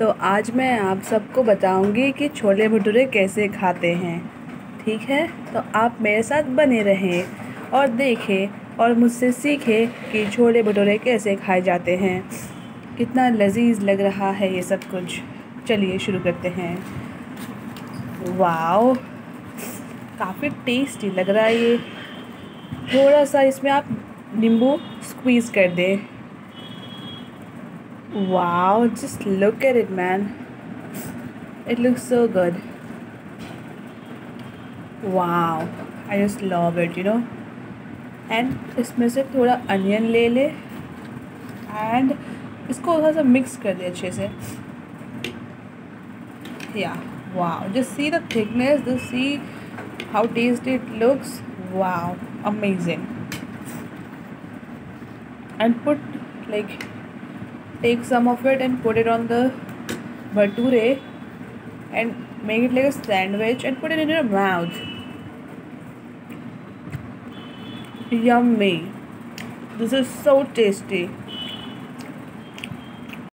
तो आज मैं आप सबको बताऊँगी कि छोले भटूरे कैसे खाते हैं। ठीक है? तो आप मेरे साथ बने रहें और देखें और मुझसे सीखें कि छोले भटूरे कैसे खाए जाते हैं। कितना लजीज लग रहा है ये सब कुछ। चलिए शुरू करते हैं। वाओ! काफ़ी टेस्टी लग रहा है ये। थोड़ा सा इसमें आप नींबू स्क्वीज़ कर दें। Wow, just look at it, man. It looks so good. Wow, I just love it, you know. And इसमें से थोड़ा अनियन ले ले एंड इसको थोड़ा सा मिक्स कर दे अच्छे से या wow just see the thickness just see how tasty it looks wow amazing and put like take some of it and put it on the bhature and make it like a sandwich and put it in your mouth. Yummy. This is so tasty